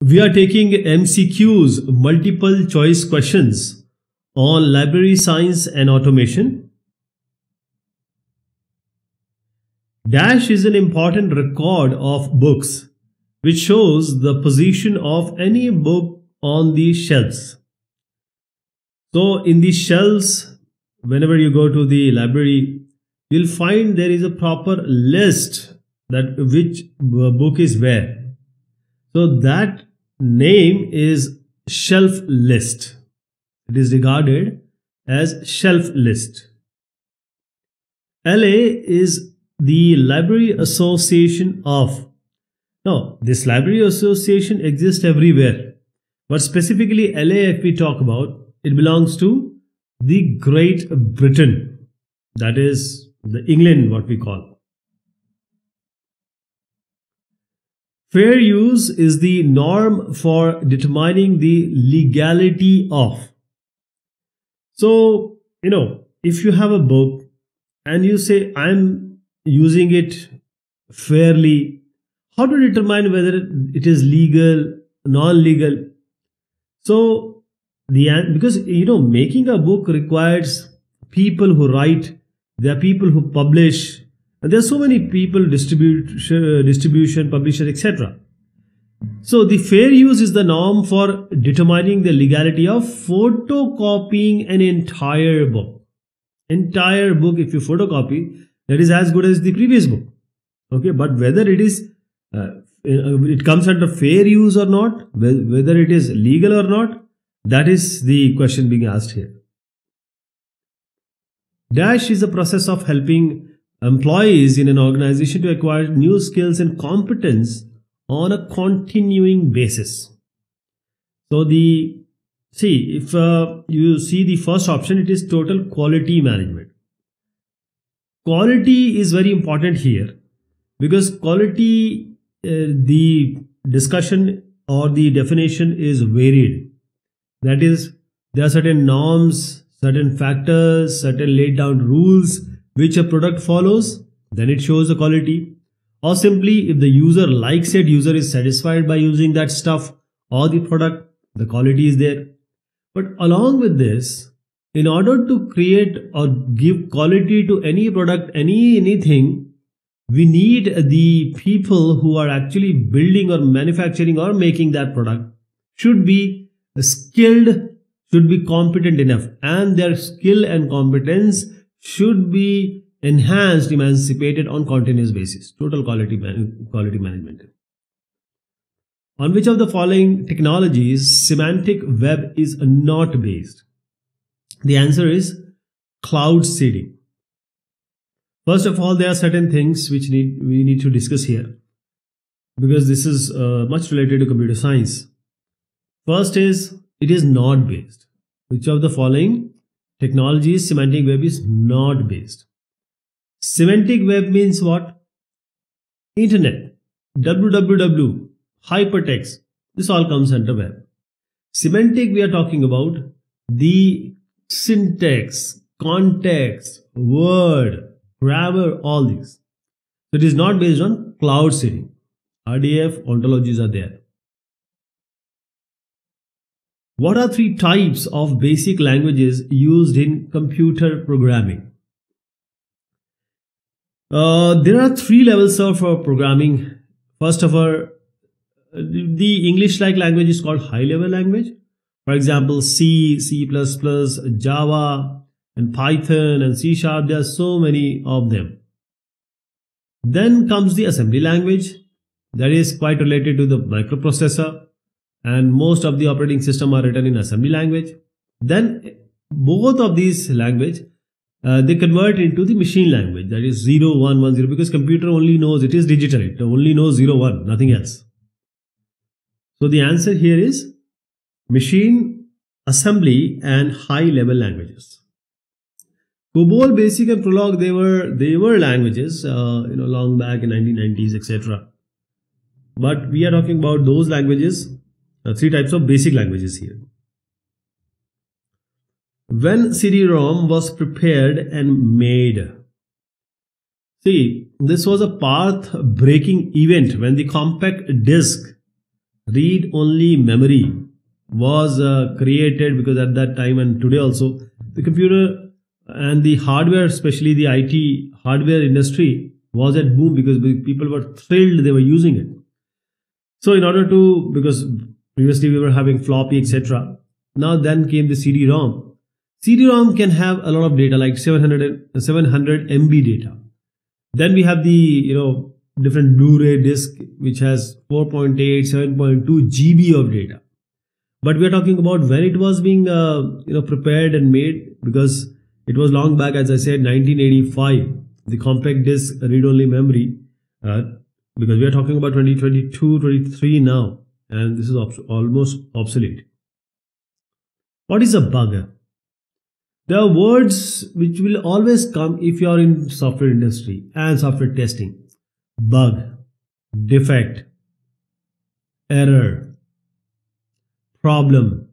we are taking MCQs, multiple choice questions on library science and automation. Dash is an important record of books which shows the position of any book on the shelves. So in the shelves, whenever you go to the library, you'll find there is a proper list that which book is where. So that name is shelf list. It is regarded as shelf list. LA is the Library Association of. Now, this Library Association exists everywhere, but specifically LA, if we talk about, it belongs to the Great Britain. That is the England, what we call. Fair use is the norm for determining the legality of. So, you know, if you have a book and you say, I'm using it fairly, how to determine whether it is legal, non legal? So, the because you know, making a book requires people who write, there are people who publish, there are so many people distribute, distribution, publisher, etc. So the fair use is the norm for determining the legality of photocopying an entire book. Entire book, if you photocopy, that is as good as the previous book. Okay, but whether it is uh, it comes under fair use or not, whether it is legal or not, that is the question being asked here. Dash is a process of helping employees in an organization to acquire new skills and competence on a continuing basis. So the see if uh, you see the first option it is total quality management. Quality is very important here because quality uh, the discussion or the definition is varied. That is there are certain norms, certain factors, certain laid down rules which a product follows then it shows the quality. Or simply if the user likes it user is satisfied by using that stuff or the product the quality is there. But along with this in order to create or give quality to any product any anything we need the people who are actually building or manufacturing or making that product should be skilled should be competent enough. And their skill and competence should be enhanced, emancipated on continuous basis. Total quality, quality management. On which of the following technologies semantic web is not based? The answer is cloud seeding. First of all, there are certain things which need, we need to discuss here because this is uh, much related to computer science. First is it is not based. Which of the following technologies semantic web is not based? Semantic web means what? Internet, www, hypertext. This all comes under web. Semantic, we are talking about the syntax, context, word, grammar, all these. So it is not based on cloud seeding. RDF ontologies are there. What are three types of basic languages used in computer programming? Uh, there are three levels of uh, programming. First of all, the English-like language is called high-level language. For example, C, C++, Java, and Python and C Sharp. There are so many of them. Then comes the assembly language that is quite related to the microprocessor and most of the operating system are written in assembly language. Then both of these language uh, they convert into the machine language that is 0 1 1 0 because computer only knows it is digital it only knows 0 1 nothing else. So the answer here is machine assembly and high level languages. COBOL basic and prolog they were they were languages uh, you know long back in 1990s etc but we are talking about those languages three types of basic languages here when CD-ROM was prepared and made. See, this was a path breaking event when the compact disc read only memory was uh, created because at that time and today also the computer and the hardware especially the IT hardware industry was at boom because people were thrilled they were using it so in order to because previously we were having floppy etc now then came the CD-ROM. CD-ROM can have a lot of data like 700 700 MB data. Then we have the you know different Blu-ray disc which has 4.8 7.2 GB of data. But we are talking about when it was being uh, you know prepared and made because it was long back as I said 1985 the compact disk read-only memory uh, because we are talking about 2022 23 now and this is almost obsolete. What is a bug? There are words which will always come if you are in software industry and software testing. Bug defect error problem.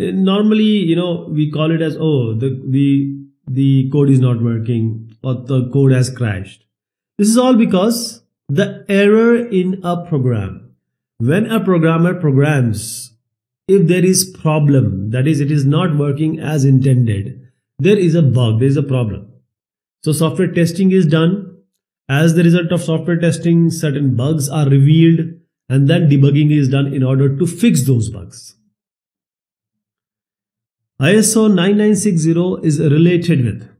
Eh, normally you know we call it as oh the the the code is not working or the code has crashed. This is all because the error in a program. When a programmer programs, if there is problem, that is it is not working as intended, there is a bug, there is a problem. So software testing is done. As the result of software testing, certain bugs are revealed and then debugging is done in order to fix those bugs. ISO 9960 is related with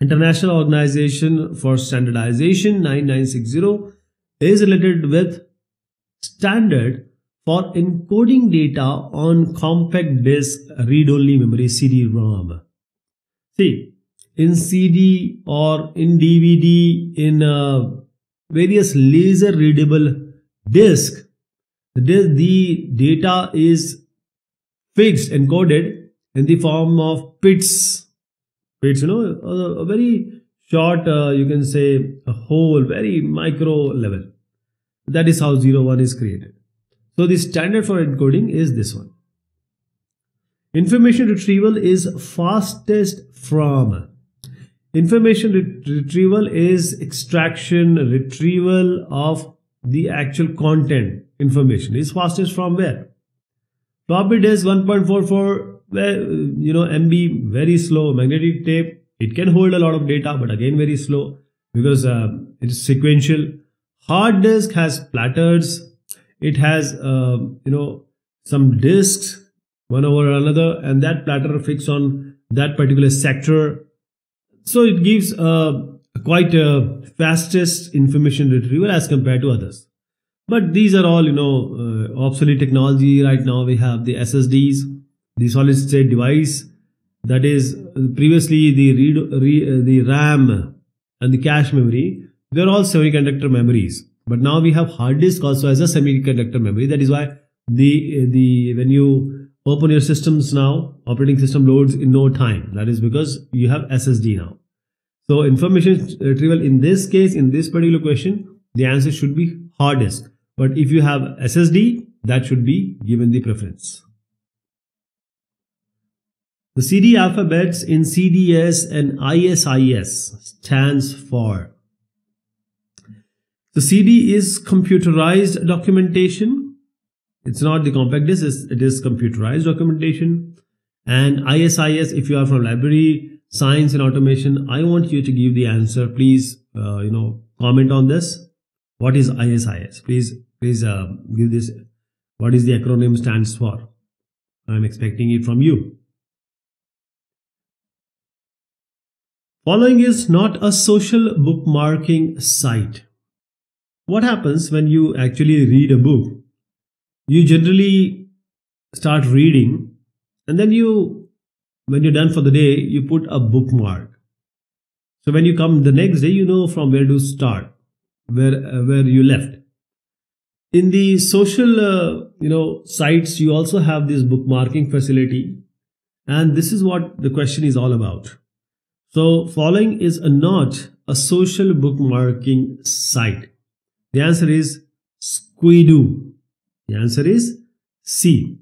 International Organization for Standardization 9960 is related with standard for encoding data on compact disk read-only memory CD-ROM. See, in CD or in DVD, in uh, various laser readable disk, the, the data is fixed, encoded in the form of bits. Bits, you know, a, a very short, uh, you can say a whole, very micro level. That is how 01 is created. So the standard for encoding is this one. Information retrieval is fastest from. Information ret retrieval is extraction, retrieval of the actual content information. Is fastest from where? Floppy disk 1.44 you know MB very slow magnetic tape it can hold a lot of data but again very slow because uh, it is sequential. Hard disk has platters. It has uh, you know some disks one over another and that platter fixed on that particular sector. So it gives uh, quite a fastest information retrieval as compared to others. But these are all you know uh, obsolete technology. Right now we have the ssds the solid state device that is previously the read, re, the ram and the cache memory they're all semiconductor memories. But now we have hard disk also as a semiconductor memory. That is why the the when you open your systems now operating system loads in no time. That is because you have ssd now. So information retrieval in this case in this particular question the answer should be hard disk. But if you have ssd that should be given the preference the CD alphabets in CDS and ISIS stands for. The CD is computerized documentation. It's not the compact disk, it is computerized documentation. And ISIS, if you are from library, science and automation, I want you to give the answer. Please, uh, you know, comment on this. What is ISIS? Please, please uh, give this. What is the acronym stands for? I'm expecting it from you. Following is not a social bookmarking site. What happens when you actually read a book? You generally start reading and then you, when you're done for the day, you put a bookmark. So when you come the next day, you know from where to start, where, uh, where you left. In the social, uh, you know, sites, you also have this bookmarking facility. And this is what the question is all about. So following is a not a social bookmarking site. The answer is Squidoo. The answer is C.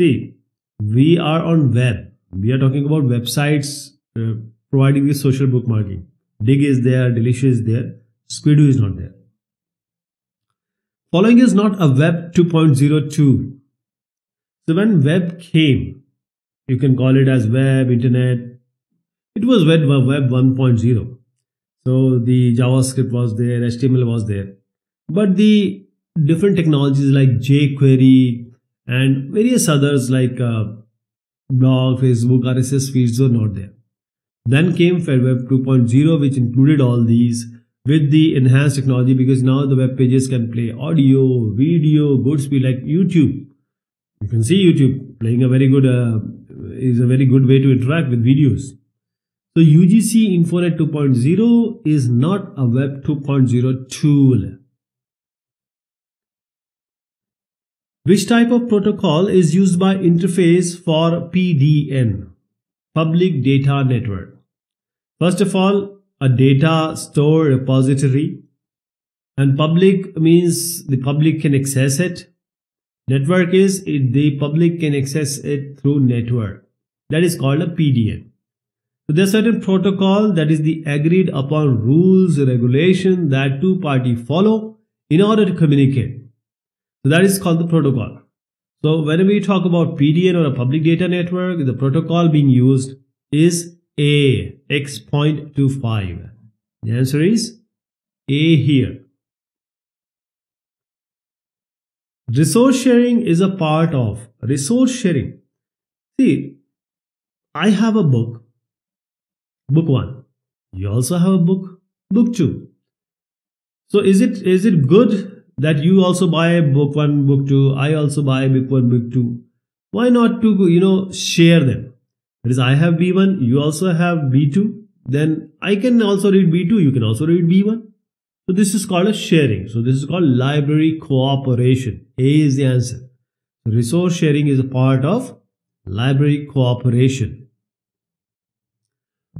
See, we are on web. We are talking about websites uh, providing the social bookmarking. Digg is there, Delicious is there. Squidoo is not there. Following is not a Web 2.02. So when Web came, you can call it as Web, Internet. It was Web, Web 1.0. So the JavaScript was there, HTML was there. But the different technologies like jQuery and various others like uh, blog, Facebook, RSS feeds were not there. Then came Web 2.0, which included all these with the enhanced technology because now the web pages can play audio, video, good speed like YouTube. You can see YouTube playing a very good uh, is a very good way to interact with videos. So UGC Infonet 2.0 is not a Web 2.0 tool. Which type of protocol is used by interface for PDN, Public Data Network? First of all, a data store repository and public means the public can access it. Network is it, the public can access it through network. That is called a PDN. So there's certain protocol that is the agreed upon rules, regulation that two party follow in order to communicate. So that is called the protocol. So whenever we talk about PDN or a public data network, the protocol being used is A, X.25. The answer is A here. Resource sharing is a part of resource sharing. See, I have a book book 1 you also have a book? Book 2 so is it is it good that you also buy book 1 book 2 i also buy book 1 book 2 why not to you know share them? That is i have b1 you also have b2 then i can also read b2 you can also read b1 so this is called a sharing. So this is called library cooperation. A is the answer. Resource sharing is a part of library cooperation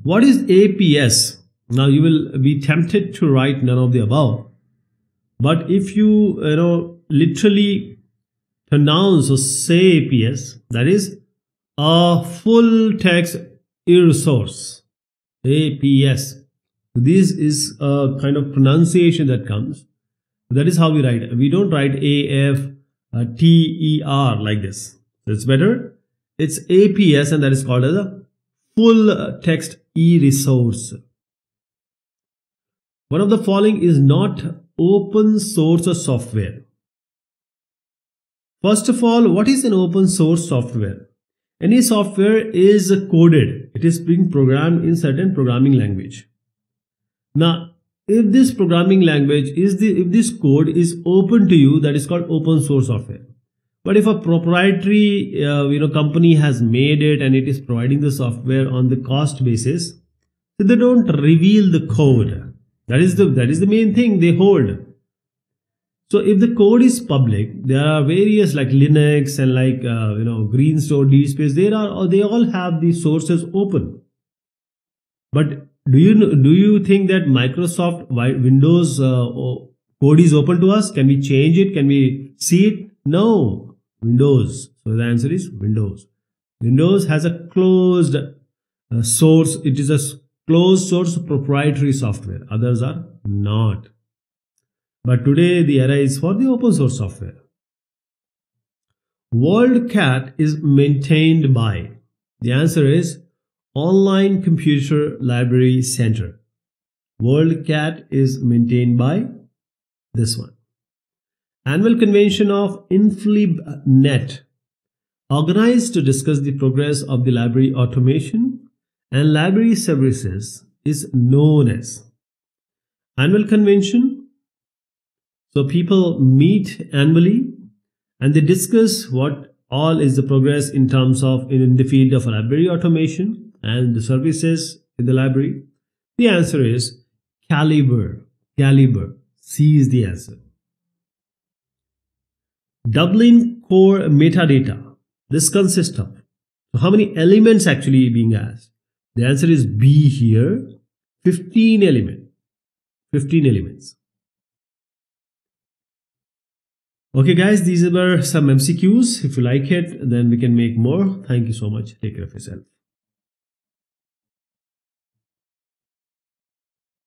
what is APS? Now you will be tempted to write none of the above. But if you, you know, literally pronounce or say APS, that is a full text e-resource. APS. This is a kind of pronunciation that comes. That is how we write. We don't write AF, uh, TER like this. It's better. It's APS and that is called as a full text e-resource. One of the following is not open source software. First of all, what is an open source software? Any software is coded. It is being programmed in certain programming language. Now, if this programming language is the, if this code is open to you, that is called open source software. But if a proprietary uh, you know company has made it and it is providing the software on the cost basis, so they don't reveal the code. That is the that is the main thing they hold. So if the code is public, there are various like Linux and like uh, you know Greenstone, DSpace. There are they all have the sources open. But do you do you think that Microsoft Windows uh, code is open to us? Can we change it? Can we see it? No. Windows. So the answer is Windows. Windows has a closed uh, source. It is a closed source proprietary software. Others are not. But today the era is for the open source software. WorldCat is maintained by. The answer is Online Computer Library Center. WorldCat is maintained by this one. Annual Convention of InfLibNet organized to discuss the progress of the library automation and library services is known as Annual Convention. So people meet annually and they discuss what all is the progress in terms of in the field of library automation and the services in the library. The answer is CALIBER. CALIBER. C is the answer. Dublin core metadata. This consists of so how many elements actually being asked? The answer is B here. 15 element. 15 elements. Okay guys, these were some MCQs. If you like it, then we can make more. Thank you so much. Take care of yourself.